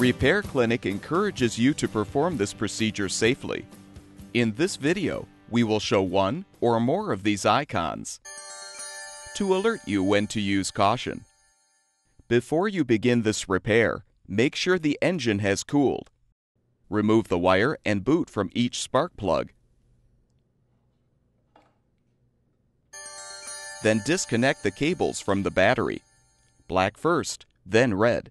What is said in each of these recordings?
Repair Clinic encourages you to perform this procedure safely. In this video, we will show one or more of these icons to alert you when to use caution. Before you begin this repair, make sure the engine has cooled. Remove the wire and boot from each spark plug. Then disconnect the cables from the battery. Black first, then red.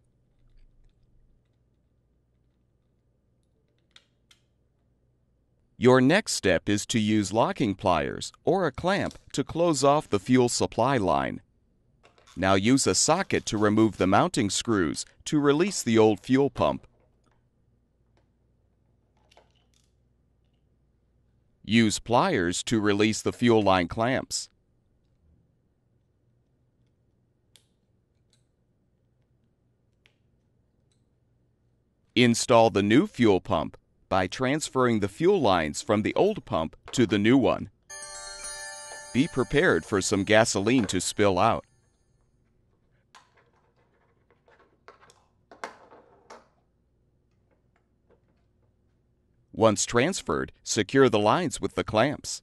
Your next step is to use locking pliers or a clamp to close off the fuel supply line. Now use a socket to remove the mounting screws to release the old fuel pump. Use pliers to release the fuel line clamps. Install the new fuel pump by transferring the fuel lines from the old pump to the new one. Be prepared for some gasoline to spill out. Once transferred, secure the lines with the clamps.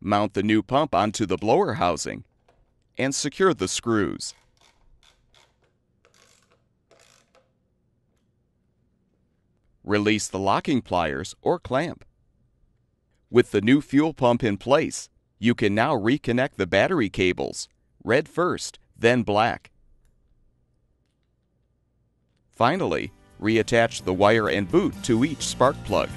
Mount the new pump onto the blower housing and secure the screws. Release the locking pliers or clamp. With the new fuel pump in place, you can now reconnect the battery cables, red first, then black. Finally, reattach the wire and boot to each spark plug.